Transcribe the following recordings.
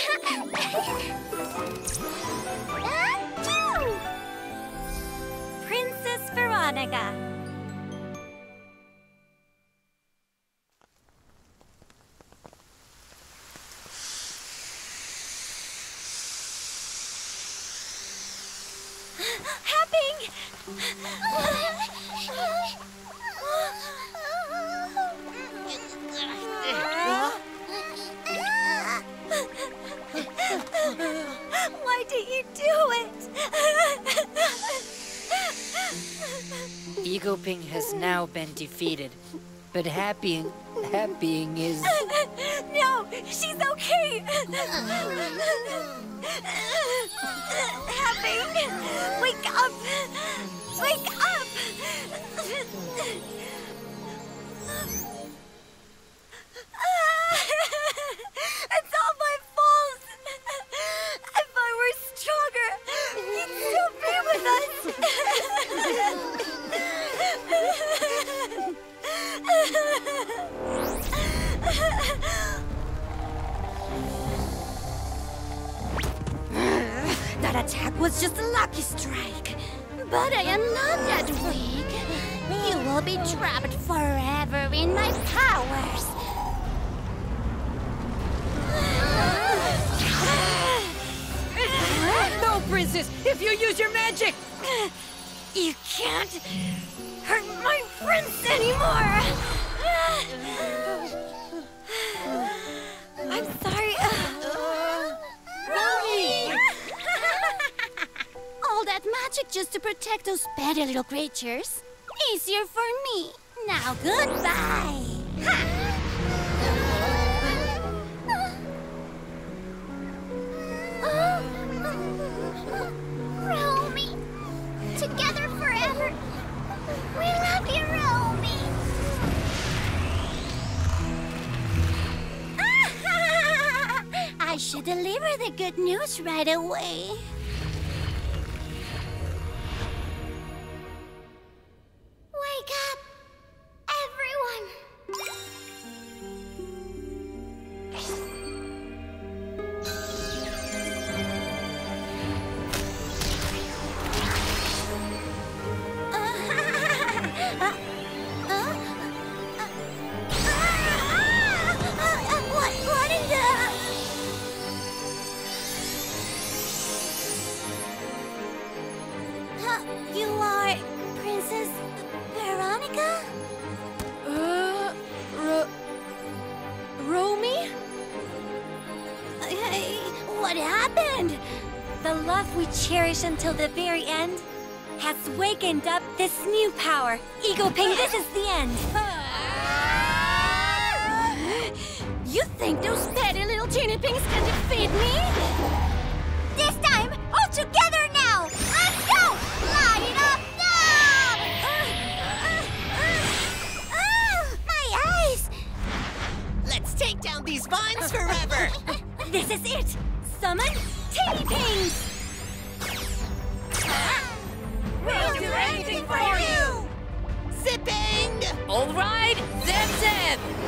Princess Veronica. Happy! Egoping has now been defeated, but happying, happying is. no, she's okay. Happy, wake up! Wake up! it's all my fault. If I were stronger, you'd still be with us. Lucky strike. But I am not that weak. You will be trapped forever in my powers. No, Princess! If you use your magic! You can't hurt my friends anymore. Magic just to protect those petty little creatures. Easier for me. Now goodbye. Romi, together forever. We love you, Romi. I should deliver the good news right away. Happened? The love we cherish until the very end has wakened up this new power. Egoping, this is the end. You think those petty little Teeniepings can defeat me? This time, all together now! Let's go! Light it up now! My eyes! Let's take down these vines forever! This is it! Summon Teeniepings! We'll do anything for you! Zipping! All right! Zeb Zeb!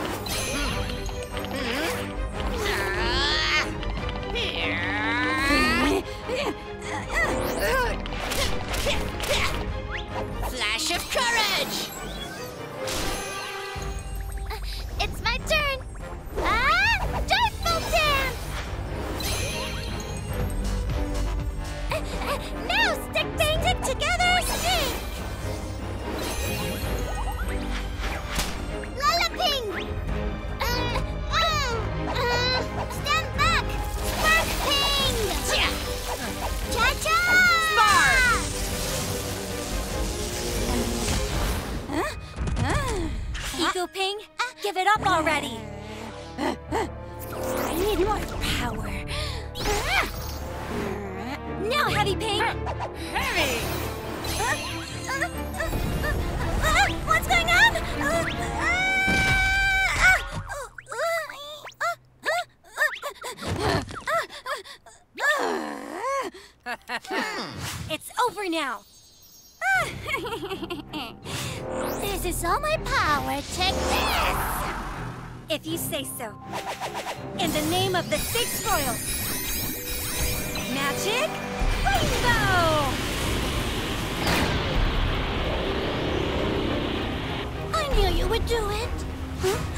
Egoping, give it up already! I need more power. Now, Heavy Ping! Heavy! What's going on? It's over now. this is all my power. Check this. If you say so. In the name of the six royals, magic rainbow! I knew you would do it. Huh?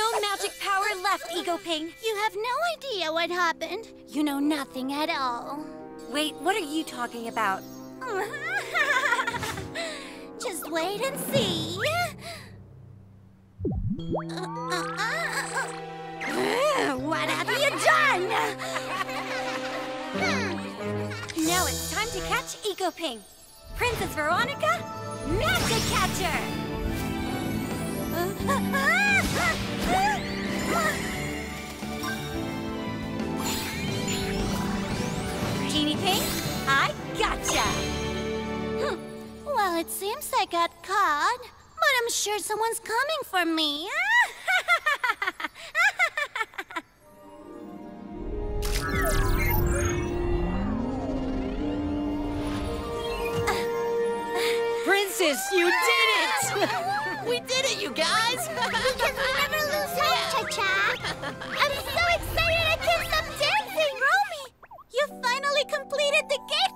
No magic power left, Egoping. You have no idea what happened. You know nothing at all. Wait, what are you talking about? Just wait and see. what have you done? now it's time to catch Egoping. Princess Veronica, Magic Catcher! I got caught, but I'm sure someone's coming for me. Princess, you did it! We did it, you guys! Because we never lose hope, Cha-Cha. I'm so excited I can stop dancing! Romi, you finally completed the GateCube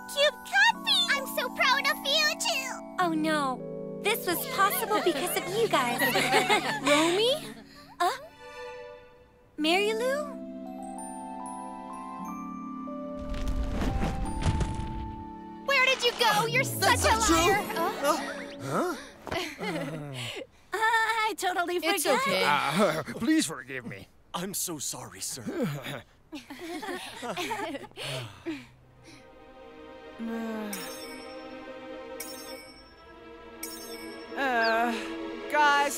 This was possible because of you guys. Romi? Uh? Mary Lou? Where did you go? You're such That's a not true. liar! Huh? I totally forgot. It's okay. Uh, please forgive me. I'm so sorry, sir.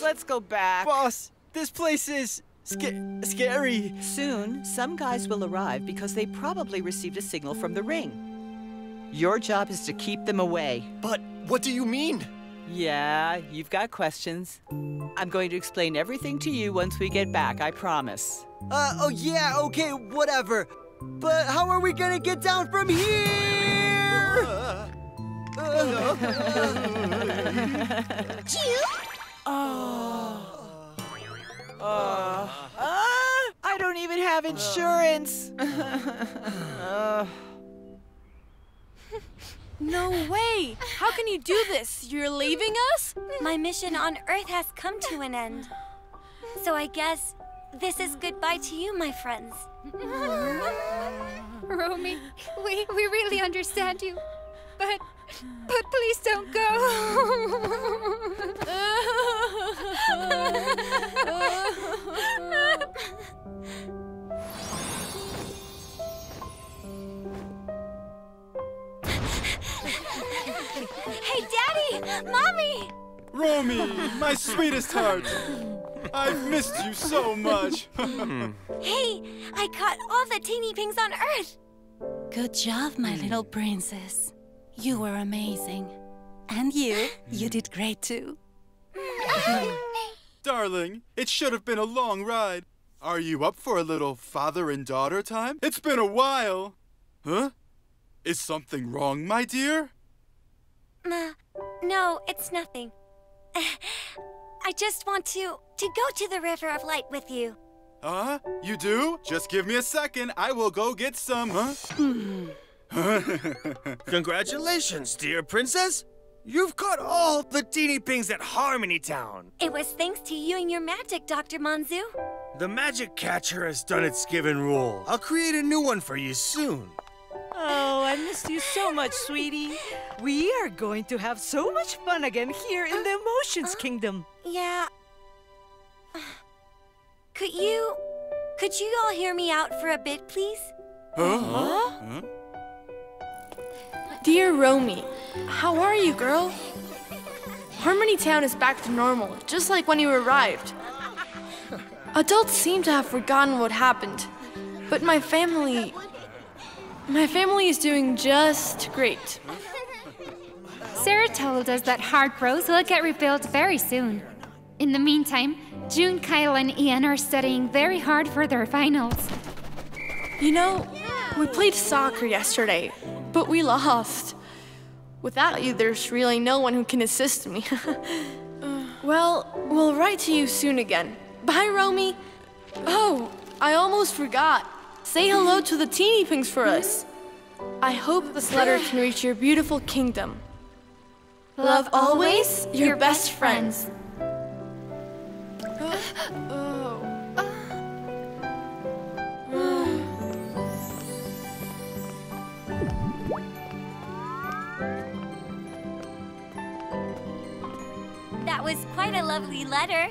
let's go back. Boss, this place is sca- scary. Soon, some guys will arrive because they probably received a signal from the ring. Your job is to keep them away. But what do you mean? Yeah, you've got questions. I'm going to explain everything to you once we get back, I promise. Uh, oh yeah, okay, whatever. But how are we gonna get down from here? Uh, I don't even have insurance. Uh, No way! How can you do this? You're leaving us? My mission on Earth has come to an end. So I guess this is goodbye to you, my friends. Romi, we, we really understand you. But but please don't go. Romi, my sweetest heart. I've missed you so much. Hey, I caught all the Teeniepings on Earth! Good job, my little princess. You were amazing. And you, you did great too. Darling, it should have been a long ride. Are you up for a little father and daughter time? It's been a while. Huh? Is something wrong, my dear? Uh, no, it's nothing. I just want to to go to the River of Light with you. Huh? You do? Just give me a second. I will go get some, huh? Congratulations, dear princess. You've caught all the Teeniepings at Harmony Town. It was thanks to you and your magic, Dr. Manzu. The magic catcher has done its given role. I'll create a new one for you soon. I missed you so much, sweetie. We are going to have so much fun again here in the Emotions uh, uh, Kingdom. Yeah. Could you could you all hear me out for a bit, please? Huh? Huh? Dear Romi, how are you, girl? Harmony Town is back to normal, just like when you arrived. Adults seem to have forgotten what happened, but my family. My family is doing just great. Sarah told us that Heart Rose will get rebuilt very soon. In the meantime, June, Kyle, and Ian are studying very hard for their finals. You know, we played soccer yesterday, but we lost. Without you, there's really no one who can assist me. well, we'll write to you soon again. Bye, Romi. Oh, I almost forgot. Say hello to the Teeniepings for us. I hope this letter can reach your beautiful kingdom. Love always, your best friends. That was quite a lovely letter.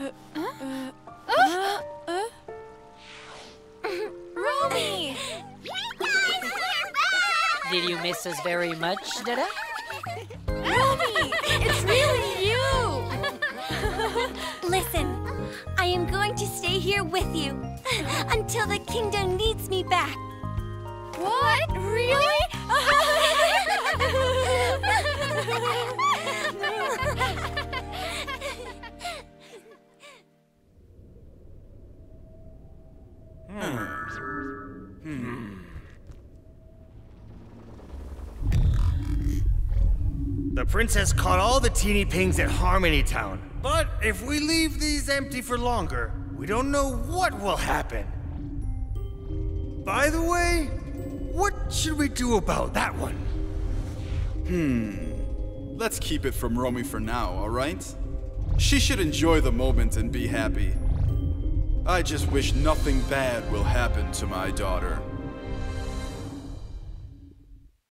Romi! Uh, uh, uh, Did you miss us very much, Dada? Romi, it's really you! Listen, I am going to stay here with you until the kingdom needs me back. What? Really? The princess caught all the Teeniepings at Harmony Town. But if we leave these empty for longer, we don't know what will happen. By the way, what should we do about that one? Hmm. Let's keep it from Romi for now, alright? She should enjoy the moment and be happy. I just wish nothing bad will happen to my daughter.